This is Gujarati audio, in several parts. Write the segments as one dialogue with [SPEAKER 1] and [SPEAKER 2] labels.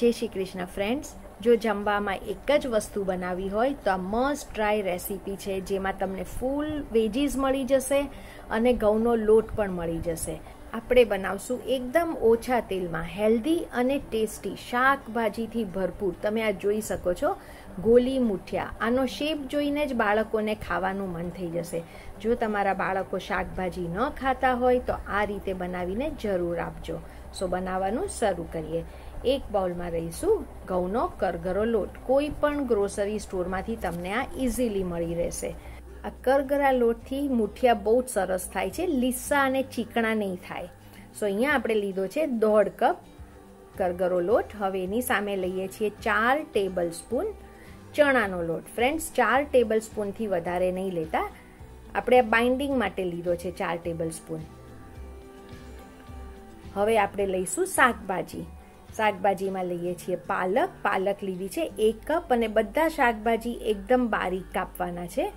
[SPEAKER 1] જય શ્રી કૃષ્ણ ફ્રેન્ડ્સ જો જમવામાં એક જ વસ્તુ બનાવી હોય તો આ મસ્ટ ટ્રાય રેસીપી છે, જેમાં તમને ફૂલ વેજીસ મળી જશે અને ઘઉંનો લોટ પણ મળી જશે. આપણે બનાવશું એકદમ ઓછા તેલમાં હેલ્ધી અને ટેસ્ટી શાકભાજીથી ભરપૂર. તમે આ જોઈ શકો છો, ગોલી મુઠિયા. આનો શેપ જોઈને જ બાળકોને ખાવાનું મન થઈ જશે. જો તમારા બાળકો શાકભાજી ન ખાતા હોય તો આ રીતે બનાવીને જરૂર આપજો. સો બનાવવાનું શરૂ કરીએ. એક બાઉલમાં રહીશું. ઘઉંનો કરગરો લોટ. કોઈ પણ ગ્રોસરી સ્ટોરમાંથી તમને આ ઇઝીલી મળી રહેશે. આ કરગરા લોટથી મુઠિયા બહુ જ સરસ થાય છે. લીસા અને ચીકણા નહીં થાય. સો અહીંયા આપણે લીધો છે દોઢ કપ કરગરો લોટ. હવે એની સામે લઈએ છીએ ચાર ટેબલ સ્પૂન ચણાનો લોટ. ફ્રેન્ડ્સ ચાર ટેબલ સ્પૂનથી વધારે નહીં લેતા. આપણે બાઇન્ડિંગ માટે લીધો છે ચાર ટેબલ સ્પૂન હવે આપણે લઈશું શાકભાજી. શાકભાજીમાં લઈએ છીએ પાલક પાલક લીધી છે, એક કપ અને બધા શાકભાજી એકદમ બારીક કાપવાના છે.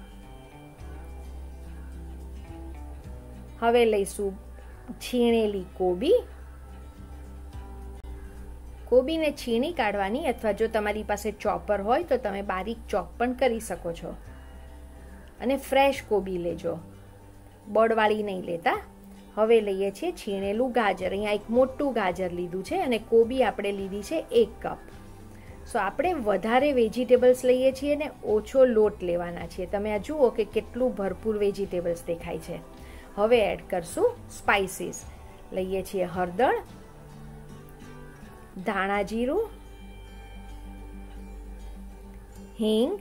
[SPEAKER 1] હવે લઈશું છીણેલી કોબી. કોબીને છીણી કાઢવાની અથવા જો તમારી પાસે ચોપર હોય તો તમે બારીક ચોપ પણ કરી શકો છો. અને ફ્રેશ કોબી લેજો. બળવાળી નહીં લેતા. હવે લઈએ છીએ છીણેલું ગાજર. અહીંયા એક મોટું ગાજર લીધું છે અને કોબી આપણે લીધી છે એક કપ. સો આપણે વધારે વેજીટેબલ્સ લઈએ છીએ ને ઓછો લોટ લેવાના છીએ. તમે આ જુઓ કે કેટલું ભરપૂર વેજીટેબલ્સ દેખાય છે. હવે એડ કરશું સ્પાઇસીસ લઈએ છીએ હળદર, ધાણા જીરું, હિંગ,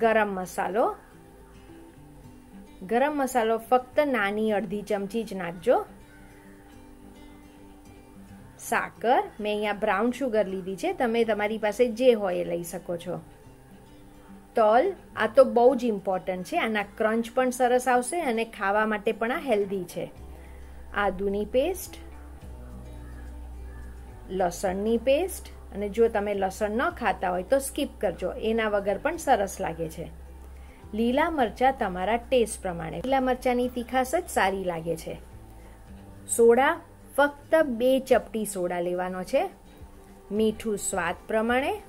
[SPEAKER 1] ગરમ મસાલો ગરમ મસાલો ફક્ત નાની અડધી ચમચી જ નાખજો. સાકર, મેં અહીંયા બ્રાઉન શુગર લીધી છે, તમે તમારી પાસે જે હોય એ લઈ શકો છો. તલ, આ તો બહુ જ ઇમ્પોર્ટન્ટ છે, આના ક્રંચ પણ સરસ આવશે અને ખાવા માટે પણ આ હેલ્ધી છે. આદુની પેસ્ટ લસણની પેસ્ટ અને જો તમે લસણ ન ખાતા હોય તો સ્કીપ કરજો, એના વગર પણ સરસ લાગે છે. લીલા મરચા તમારા ટેસ્ટ પ્રમાણે. લીલા મરચાની તીખાશ જ સારી લાગે છે. સોડા, ફક્ત બે ચપટી સોડા લેવાનો છે. મીઠું સ્વાદ પ્રમાણે.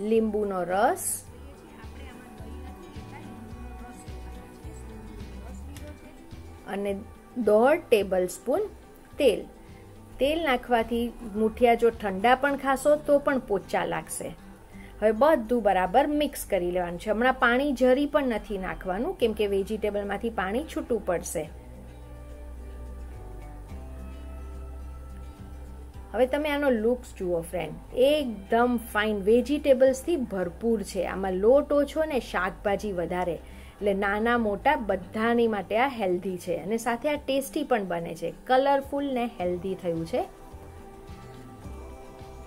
[SPEAKER 1] લીંબુનો રસ. અને દોઢ ટેબલ સ્પૂન તેલ. તેલ નાખવાથી મુઠિયા જો ઠંડા પણ ખાશો તો પણ પોચા લાગશે. હવે બધું બરાબર મિક્સ કરી લેવાનું છે. હમણાં પાણી જરી પણ નથી નાખવાનું, કેમ કે વેજીટેબલમાંથી પાણી છૂટું પડશે. હવે તમે આનો લુક્સ જુઓ ફ્રેન્ડ એકદમ ફાઇન વેજીટેબલ્સથી ભરપૂર છે. આમાં લોટ ઓછો ને શાકભાજી વધારે. એટલે નાના મોટા બધાની માટે આ હેલ્ધી છે. અને સાથે આ ટેસ્ટી પણ બને છે. કલરફુલ ને હેલ્ધી થયું છે.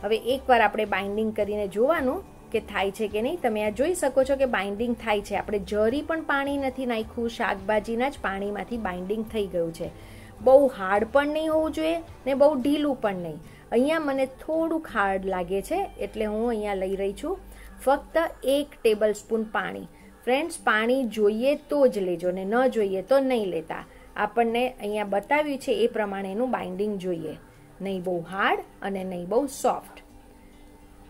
[SPEAKER 1] હવે એકવાર આપણે બાઇન્ડિંગ કરીને જોવાનું. કે થાય છે કે નહીં, તમે આ જોઈ શકો છો કે બાઇન્ડિંગ થાય છે. આપણે જરી પણ પાણી નથી નાખ્યું, શાકભાજીના જ પાણીમાંથી બાઇન્ડિંગ થઈ ગયું છે. બહુ હાર્ડ પણ નહીં હોવું જોઈએ ને બહુ ઢીલું પણ નહીં. અહીંયા મને થોડુંક હાર્ડ લાગે છે, એટલે હું અહીંયા લઈ રહી છું. ફક્ત એક ટેબલ સ્પૂન પાણી. ફ્રેન્ડ્સ પાણી જોઈએ તો જ લેજો ને ન જોઈએ તો નહીં લેતા. આપણને અહીંયા બતાવ્યું છે એ પ્રમાણેનું બાઇન્ડિંગ જોઈએ. નહીં બહુ હાર્ડ અને નહીં બહુ સોફ્ટ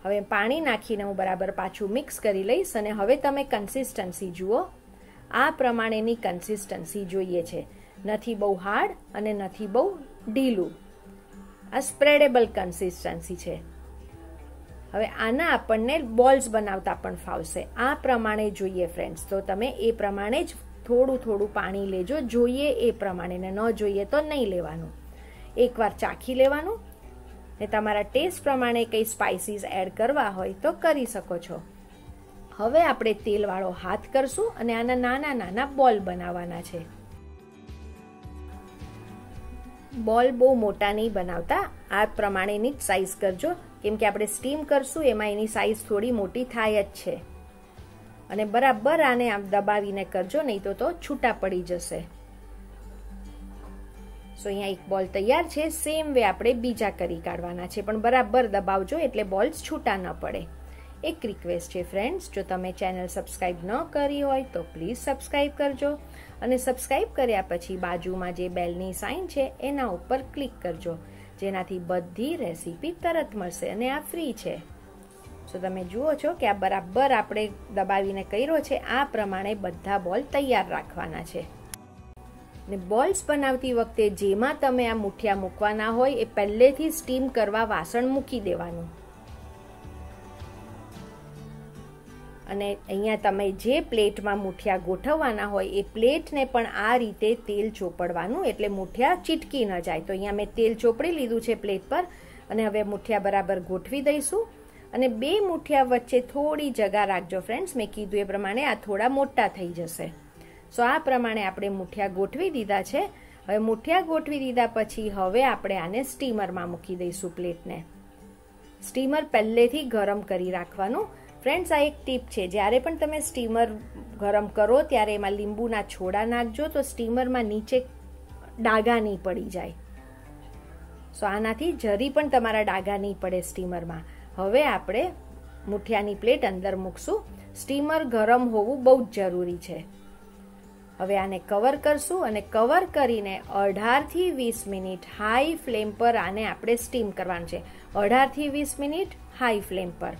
[SPEAKER 1] હવે પાણી નાખીને હું બરાબર પાછું મિક્સ કરી લઈશ અને હવે તમે કન્સિસ્ટન્સી જુઓ. આ પ્રમાણેની કન્સિસ્ટન્સી જોઈએ છે. નથી બહુ હાર્ડ અને નથી બહુ ઢીલું. આ સ્પ્રેડેબલ કન્સિસ્ટન્સી છે. હવે આના આપણને બોલ્સ બનાવતા પણ ફાવશે. આ પ્રમાણે જોઈએ ફ્રેન્ડ્સ તો તમે એ પ્રમાણે જ થોડું થોડું પાણી લેજો. જોઈએ એ પ્રમાણે ને ન જોઈએ તો નહીં લેવાનું. એકવાર ચાખી લેવાનું. ને તમારા ટેસ્ટ પ્રમાણે કંઈ સ્પાઇસીસ એડ કરવા હોય તો કરી શકો છો. હવે આપણે તેલવાળો હાથ કરશું અને આના નાના નાના બોલ બનાવવાના છે. બોલ બહુ મોટા નહીં બનાવતા, આ પ્રમાણેની જ સાઇઝ કરજો. કેમ કે આપણે સ્ટીમ કરશું, એમાં એની સાઇઝ થોડી મોટી થાય જ છે. અને બરાબર આને આમ દબાવીને કરજો, નહીં તો તો છૂટા પડી જશે. સો અહીંયા એક બોલ તૈયાર છે. સેમ વે આપણે બીજા કરી કાઢવાના છે. પણ બરાબર દબાવજો એટલે બોલ્સ છૂટા ન પડે. એક રિક્વેસ્ટ છે ફ્રેન્ડ્સ જો તમે ચેનલ સબસ્ક્રાઈબ ન કરી હોય તો પ્લીઝ સબસ્ક્રાઈબ કરજો અને સબસ્ક્રાઈબ કર્યા પછી બાજુમાં જે બેલની સાઇન છે એના ઉપર ક્લિક કરજો. જેનાથી બધી રેસીપી તરત મળશે અને આ ફ્રી છે. સો તમે જુઓ છો કે આ બરાબર આપણે દબાવીને કર્યો છે. આ પ્રમાણે બધા બોલ તૈયાર રાખવાના છે. ને બોલ્સ બનાવતી વખતે જેમાં તમે આ મુઠિયા મૂકવાના હોય એ પહેલેથી સ્ટીમ કરવા વાસણ મૂકી દેવાનું. અને અહીંયા તમે જે પ્લેટમાં મુઠિયા ગોઠવવાના હોય એ પ્લેટને પણ આ રીતે તેલ ચોપડવાનું, એટલે મુઠિયા ચીટકી ન જાય. તો અહીંયા મેં તેલ ચોપડી લીધું છે પ્લેટ પર, અને હવે મુઠિયા બરાબર ગોઠવી દઈશું. અને બે મુઠિયા વચ્ચે થોડી જગા રાખજો ફ્રેન્ડ્સ મેં કીધું એ પ્રમાણે આ થોડા મોટા થઈ જશે. સો આ પ્રમાણે આપણે મુઠિયા ગોઠવી દીધા છે. હવે મુઠિયા ગોઠવી દીધા પછી હવે આપણે આને સ્ટીમરમાં મૂકી દઈશું પ્લેટને. સ્ટીમર પહેલેથી ગરમ કરી રાખવાનું. ફ્રેન્ડ્સ, આ એક ટીપ છે. જ્યારે પણ તમે સ્ટીમર ગરમ કરો, ત્યારે એમાં લીંબુના છોડા નાખજો તો સ્ટીમરમાં નીચે ડાઘા નહીં પડી જાય. સો આનાથી જરી પણ તમારા ડાઘા નહીં પડે સ્ટીમરમાં. હવે આપણે મુઠિયાની પ્લેટ અંદર મૂકશું. સ્ટીમર ગરમ હોવું બહુ જ જરૂરી છે. હવે આને કવર કરશું અને કવર કરીને અઢારથી વીસ મિનિટ હાઈ ફ્લેમ પર આને આપણે સ્ટીમ કરવાનું છે. અઢારથી વીસ મિનિટ હાઈ ફ્લેમ પર.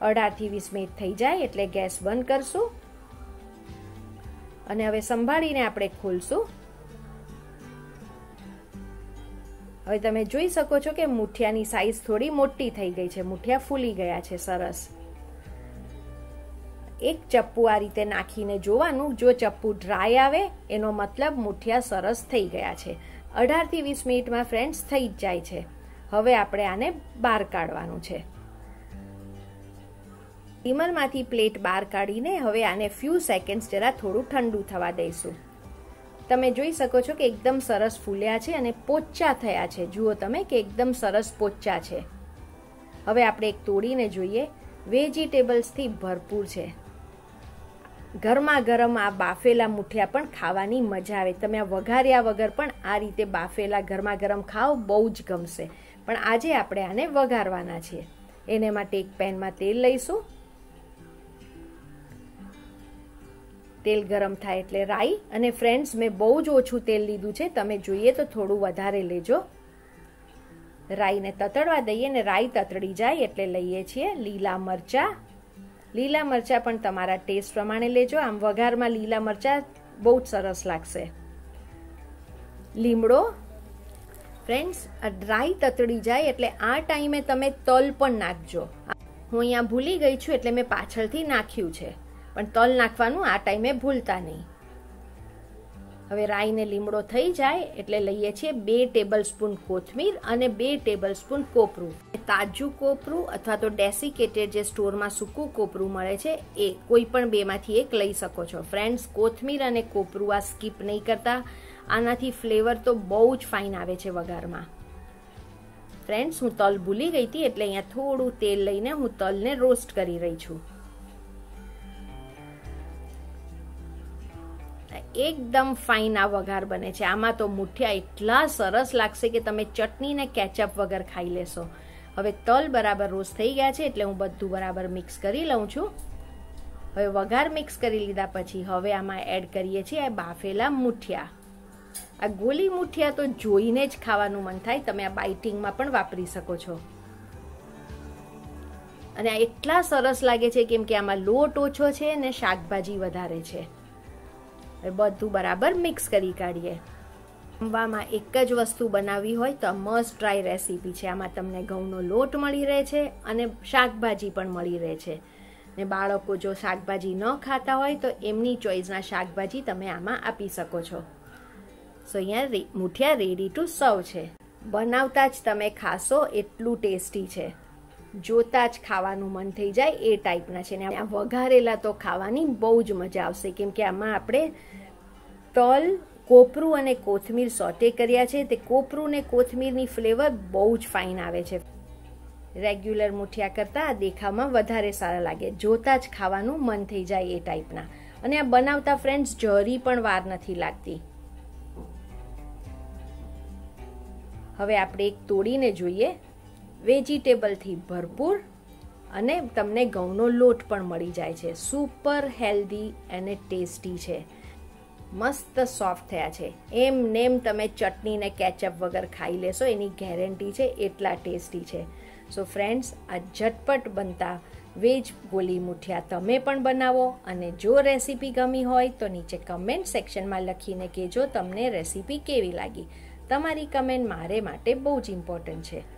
[SPEAKER 1] અઢારથી વીસ મિનિટ થઈ જાય એટલે ગેસ બંધ કરશું. અને હવે સંભાળીને આપણે ખોલશું. હવે તમે જોઈ શકો છો કે મુઠિયાની સાઈઝ થોડી મોટી થઈ ગઈ છે. મુઠિયા ફૂલી ગયા છે સરસ. એક ચપ્પુ આ રીતે નાખીને જોવાનું, જો ચપ્પુ ડ્રાય આવે, એનો મતલબ મુઠિયા સરસ થઈ ગયા છે. અઢારથી વીસ મિનિટમાં ફ્રેન્ડ્સ થઈ જ જાય છે. હવે આપણે આને બહાર કાઢવાનું છે. સ્ટીમરમાંથી પ્લેટ બહાર કાઢીને હવે આને ફ્યુ સેકન્ડ્સ જરા થોડું ઠંડુ થવા દઈશું. તમે જોઈ શકો છો કે એકદમ સરસ ફૂલ્યા છે અને પોચા થયા છે. જુઓ તમે કે એકદમ સરસ પોચા છે. હવે આપણે એક તોડીને જોઈએ. વેજીટેબલ્સથી ભરપૂર છે. ગરમા ગરમ આ બાફેલા મુઠિયા પણ ખાવાની મજા આવે. તમે આ વઘાર્યા વગર પણ આ રીતે બાફેલા ગરમા ગરમ ખાઓ, બહુ જ ગમશે. પણ આજે આપણે આને વઘારવાના છીએ. એને માટે એક પેનમાં તેલ લઈશું. તેલ ગરમ થાય એટલે રાઈ. અને ફ્રેન્ડ્સ મેં બહુ જ ઓછું તેલ લીધું છે. તમે જોઈએ તો થોડું વધારે લેજો. રાઈને તતડવા દઈએ ને રાઈ તતડી જાય એટલે લઈએ છીએ લીલા મરચાં. લીલા મરચાં પણ તમારા ટેસ્ટ પ્રમાણે લેજો. આમ વઘારમાં લીલા મરચાં બહુ જ સરસ લાગશે. લીમડો. ફ્રેન્ડ્સ, આ ડ્રાય તતડી જાય એટલે આ ટાઈમે તમે તલ પણ નાખજો. હું અહીંયા ભૂલી ગઈ છું એટલે મેં પાછળથી નાખ્યું છે. પણ તલ નાખવાનું આ ટાઈમે ભૂલતા નહીં. હવે રાઈને લીમડો થઈ જાય એટલે લઈએ છીએ બે ટેબલ સ્પૂન કોથમીર અને બે ટેબલ સ્પૂન કોપરું તાજું કોપરું અથવા તો ડેસિકેટેડ જે સ્ટોરમાં સૂકું કોપરું મળે છે, એ કોઈ પણ બેમાંથી એક લઈ શકો છો. ફ્રેન્ડ્સ, કોથમીર અને કોપરું આ સ્કીપ નહીં કરતા. આનાથી ફ્લેવર તો બહુ જ ફાઇન આવે છે વઘારમાં. ફ્રેન્ડ્સ, હું તલ ભૂલી ગઈ હતી એટલે અહીંયા થોડું તેલ લઈને હું તલને રોસ્ટ કરી રહી છું. એકદમ ફાઇન આ વઘાર બને છે. આમાં તો મુઠિયા એટલા સરસ લાગશે કે તમે ચટણીને કેચઅપ વગર ખાઈ લેશો. હવે તલ બરાબર રોસ્ટ થઈ ગયા છે એટલે હું બધું બરાબર મિક્સ કરી લઉં છું. હવે વઘાર મિક્સ કરી લીધા પછી હવે આમાં એડ કરીએ છીએ બાફેલા મુઠિયા. આ ગોલી મુઠિયા તો જોઈને જ ખાવાનું મન થાય. તમે આ બાઇટિંગમાં પણ વાપરી શકો છો. અને આ એટલા સરસ લાગે છે કેમ કે આમાં લોટ ઓછો છે અને શાકભાજી વધારે છે. બધું બરાબર મિક્સ કરી કાઢીએ. જમવામાં એક જ વસ્તુ બનાવવી હોય તો મસ્ટ ટ્રાય રેસીપી છે. આમાં તમને ઘઉંનો લોટ મળી રહે છે અને શાકભાજી પણ મળી રહે છે. ને બાળકો જો શાકભાજી ન ખાતા હોય તો એમની ચોઈસના શાકભાજી તમે આમાં આપી શકો છો. સો અહીંયા મુઠિયા રેડી ટુ સર્વ છે. બનાવતા જ તમે ખાશો એટલું ટેસ્ટી છે. જોતા જ ખાવાનું મન થઈ જાય એ ટાઈપના છે. ને વઘારેલા તો ખાવાની બહુ જ મજા આવશે. કેમ કે આમાં આપણે તલ, કોપરું અને કોથમીર સોટે કર્યા છે. તે કોપરું ને કોથમીરની ફ્લેવર બહુ જ ફાઇન આવે છે. રેગ્યુલર મુઠિયા કરતાં દેખાવમાં વધારે સારા લાગે. જોતા જ ખાવાનું મન થઈ જાય એ ટાઈપના અને આ બનાવતા ફ્રેન્ડ્સ જરી પણ વાર નથી લાગતી. હવે આપણે એક તોડીને જોઈએ. વેજીટેબલથી ભરપૂર અને તમને ઘઉંનો લોટ પણ મળી જાય છે. સુપર હેલ્ધી અને ટેસ્ટી છે. મસ્ત સોફ્ટ થયા છે. એમ નેમ તમે ચટણી ને કેચઅપ વગર ખાઈ લેશો, એની ગેરંટી છે એટલા ટેસ્ટી છે. સો ફ્રેન્ડ્સ આ ઝટપટ બનતા વેજ ગોલી મુઠિયા તમે પણ બનાવો અને જો રેસીપી ગમી હોય તો નીચે કમેન્ટ સેક્શનમાં લખીને કહેજો તમને રેસીપી કેવી લાગી. તમારી કમેન્ટ મારે માટે બહુ જ ઇમ્પોર્ટન્ટ છે.